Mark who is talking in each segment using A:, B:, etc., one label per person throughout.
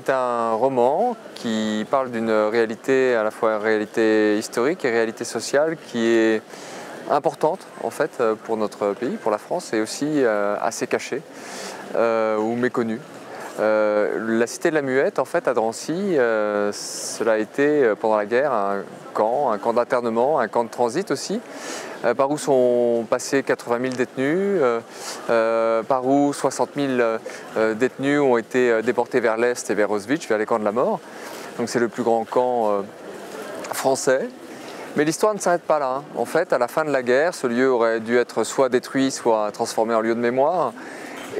A: est un roman qui parle d'une réalité à la fois réalité historique et réalité sociale qui est importante en fait pour notre pays, pour la France, et aussi assez cachée ou méconnue. la cité de la Muette, en fait, à Drancy, cela a été pendant la guerre un camp, un camp d'internement, un camp de transit aussi, euh, par où sont passés 80 000 détenus, euh, euh, par où 60 000 détenus ont été déportés vers l'Est et vers Auschwitz, vers les camps de la mort. Donc c'est le plus grand camp français. Mais l'histoire ne s'arrête pas là. Hein. En fait, à la fin de la guerre, ce lieu aurait dû être soit détruit, soit transformé en lieu de mémoire.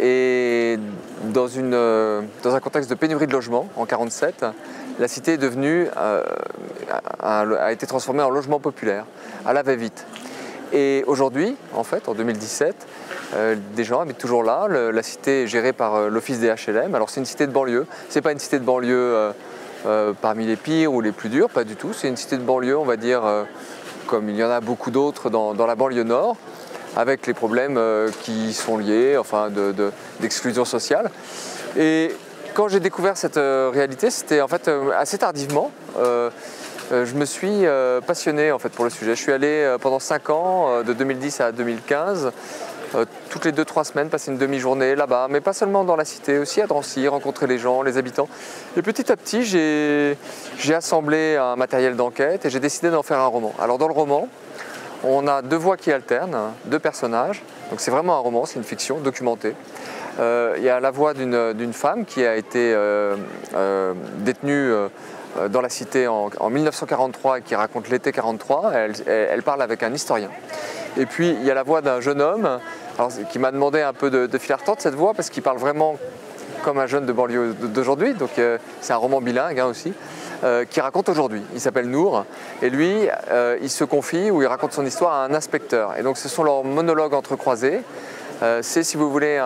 A: Et dans, un contexte de pénurie de logement, en 1947, la cité a été transformée en logement populaire, à la va-vite. Et aujourd'hui, en fait, en 2017, euh, des gens habitent toujours là. la cité est gérée par euh, l'office des HLM. Alors c'est une cité de banlieue. C'est pas une cité de banlieue euh, parmi les pires ou les plus dures, pas du tout. C'est une cité de banlieue, on va dire, comme il y en a beaucoup d'autres dans, la banlieue nord, avec les problèmes qui sont liés, enfin, d'exclusion sociale. Et quand j'ai découvert cette réalité, c'était en fait assez tardivement. Euh, je me suis euh, passionné en fait pour le sujet. Je suis allé euh, pendant 5 ans, de 2010 à 2015, toutes les 2-3 semaines, passer une demi-journée là-bas, mais pas seulement dans la cité, aussi à Drancy, rencontrer les gens, les habitants. Et petit à petit, j'ai assemblé un matériel d'enquête et j'ai décidé d'en faire un roman. Alors dans le roman, on a deux voix qui alternent, deux personnages. Donc c'est vraiment un roman, c'est une fiction documentée. Il y a la voix d'une femme qui a été détenue dans la cité en, 1943 et qui raconte l'été 43, elle, parle avec un historien. Et puis il y a la voix d'un jeune homme qui m'a demandé un peu de, de fil cette voix parce qu'il parle vraiment comme un jeune de banlieue d'aujourd'hui, donc euh, c'est un roman bilingue hein, aussi, euh, qui raconte aujourd'hui. Il s'appelle Nour, et lui, il se confie ou il raconte son histoire à un inspecteur. Et donc ce sont leurs monologues entrecroisés. c'est, si vous voulez,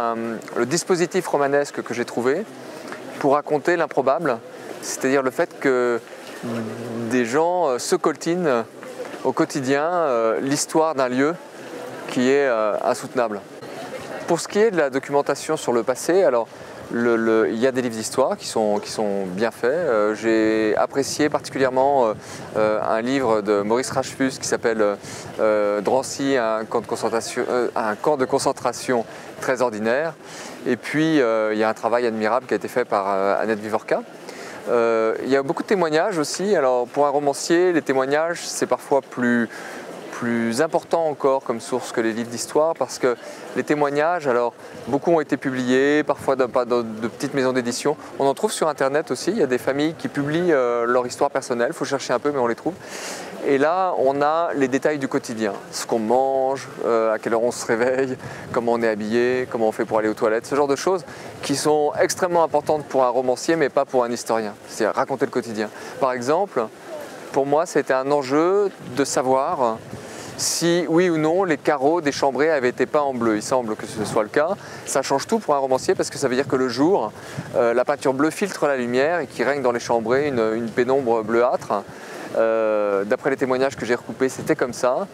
A: le dispositif romanesque que j'ai trouvé pour raconter l'improbable c'est-à-dire le fait que des gens euh, se coltinent au quotidien euh, l'histoire d'un lieu qui est euh, insoutenable. Pour ce qui est de la documentation sur le passé, alors il y a des livres d'histoire qui sont, bien faits. J'ai apprécié particulièrement un livre de Maurice Rachfus qui s'appelle Drancy, un camp, de un camp de concentration très ordinaire. Et puis il y a un travail admirable qui a été fait par Annette Vivorca. Euh, il y a beaucoup de témoignages aussi. Alors pour un romancier, les témoignages, c'est parfois plus, plus important encore comme source que les livres d'histoire parce que les témoignages, alors beaucoup ont été publiés, parfois dans, de, petites maisons d'édition. On en trouve sur internet aussi, il y a des familles qui publient euh, leur histoire personnelle, il faut chercher un peu mais on les trouve. Et là, on a les détails du quotidien, ce qu'on mange, euh, à quelle heure on se réveille, comment on est habillé, comment on fait pour aller aux toilettes, ce genre de choses qui sont extrêmement importantes pour un romancier mais pas pour un historien, c'est-à-dire raconter le quotidien. Par exemple, pour moi, c'était un enjeu de savoir si oui ou non les carreaux des chambrées avaient été peints en bleu. Il semble que ce soit le cas. Ça change tout pour un romancier parce que ça veut dire que le jour, euh, la peinture bleue filtre la lumière et qu'il règne dans les chambrées une, pénombre bleuâtre. Euh, d'après les témoignages que j'ai recoupés, c'était comme ça.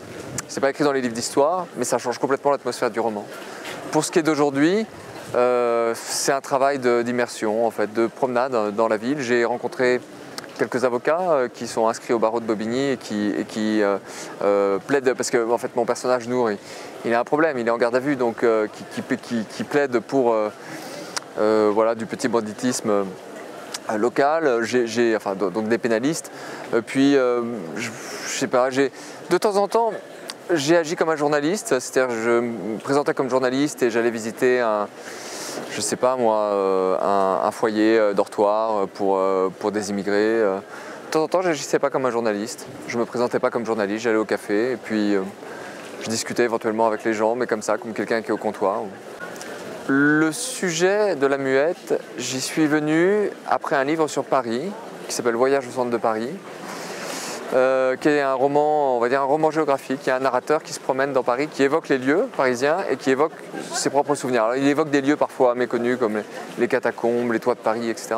A: C'est pas écrit dans les livres d'histoire, mais ça change complètement l'atmosphère du roman. Pour ce qui est d'aujourd'hui, euh, c'est un travail d'immersion, en fait, de promenade dans la ville. J'ai rencontré quelques avocats euh, qui sont inscrits au barreau de Bobigny et qui, euh, euh, plaident, parce que en fait mon personnage Nour, il, a un problème, il est en garde à vue, donc qui, plaide pour voilà, du petit banditisme local, j'ai, enfin donc des pénalistes. Puis je, sais pas, j'ai de temps en temps j'ai agi comme un journaliste, c'est-à-dire je me présentais comme journaliste et j'allais visiter un, je sais pas moi, euh, un, foyer euh, dortoir pour, euh, pour des immigrés. De temps en temps, je n'agissais pas comme un journaliste. Je me présentais pas comme journaliste, j'allais au café et puis je discutais éventuellement avec les gens, mais comme ça, comme quelqu'un qui est au comptoir. Le sujet de la muette, j'y suis venu après un livre sur Paris qui s'appelle Voyage au centre de Paris, euh, qui est un roman, on va dire un roman géographique. Il y a un narrateur qui se promène dans Paris, qui évoque les lieux parisiens et qui évoque ses propres souvenirs. Il évoque des lieux parfois méconnus comme les, catacombes, les toits de Paris, etc.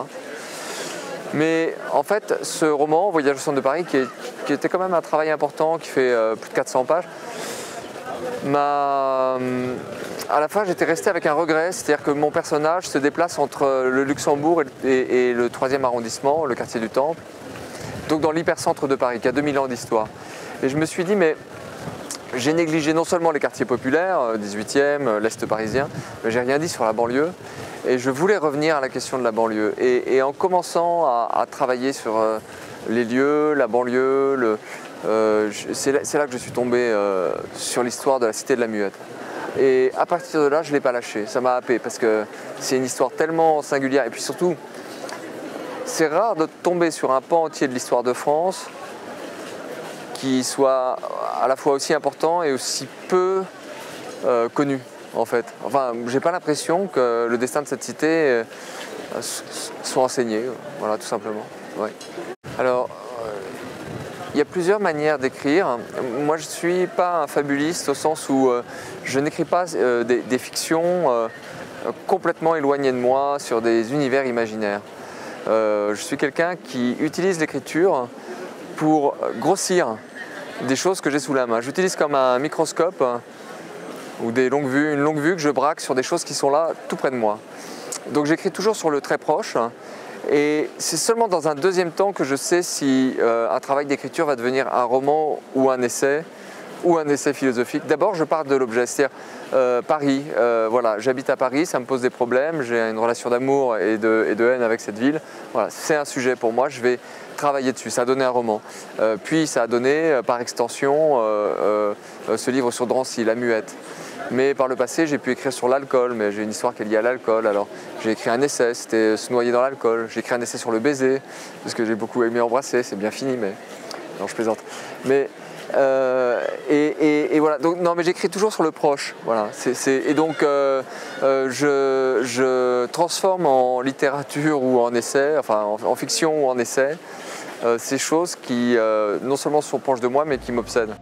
A: Mais en fait, ce roman, Voyage au centre de Paris, qui, était quand même un travail important, qui fait euh, plus de 400 pages, m'a à la fin, j'étais resté avec un regret, c'est-à-dire que mon personnage se déplace entre le Luxembourg et, le 3e arrondissement, le quartier du Temple, donc dans l'hypercentre de Paris, qui a 2000 ans d'histoire. Et je me suis dit, mais j'ai négligé non seulement les quartiers populaires, 18e, euh, euh, l'Est parisien, mais j'ai rien dit sur la banlieue. Et je voulais revenir à la question de la banlieue. Et, en commençant à, travailler sur euh, les lieux, la banlieue, c'est là, que je suis tombé sur l'histoire de la cité de la Muette. Et à partir de là, je ne l'ai pas lâché. Ça m'a happé parce que c'est une histoire tellement singulière. Et puis surtout, c'est rare de tomber sur un pan entier de l'histoire de France qui soit à la fois aussi important et aussi peu euh, connu en fait. Enfin, j'ai pas l'impression que le destin de cette cité euh, soit enseigné, voilà, tout simplement. Alors, il y a plusieurs manières d'écrire. Moi, je suis pas un fabuliste au sens où euh, je n'écris pas euh, des, fictions euh, complètement éloignées de moi sur des univers imaginaires. Je suis quelqu'un qui utilise l'écriture pour grossir des choses que j'ai sous la main. J'utilise comme un microscope ou des longues vues, une longue vue que je braque sur des choses qui sont là tout près de moi. Donc j'écris toujours sur le très proche et c'est seulement dans un deuxième temps que je sais si euh, un travail d'écriture va devenir un roman ou un essai ou un essai philosophique. D'abord, je pars de l'objet, c'est-à-dire euh, Paris. Euh, voilà, j'habite à Paris, ça me pose des problèmes, j'ai une relation d'amour et de, haine avec cette ville. Voilà, c'est un sujet pour moi, je vais travailler dessus. Ça a donné un roman. puis ça a donné, par extension, ce livre sur Drancy, La Muette. Mais par le passé, j'ai pu écrire sur l'alcool, mais j'ai une histoire qui est liée à l'alcool. Alors j'ai écrit un essai, c'était se noyer dans l'alcool. J'ai écrit un essai sur le baiser, parce que j'ai beaucoup aimé embrasser, c'est bien fini, mais non, je plaisante. Mais euh, et, voilà. Donc non, mais j'écris toujours sur le proche. Voilà. et donc euh, euh, je, transforme en littérature ou en essai, enfin en, fiction ou en essai, ces choses qui non seulement sont proches de moi, mais qui m'obsèdent.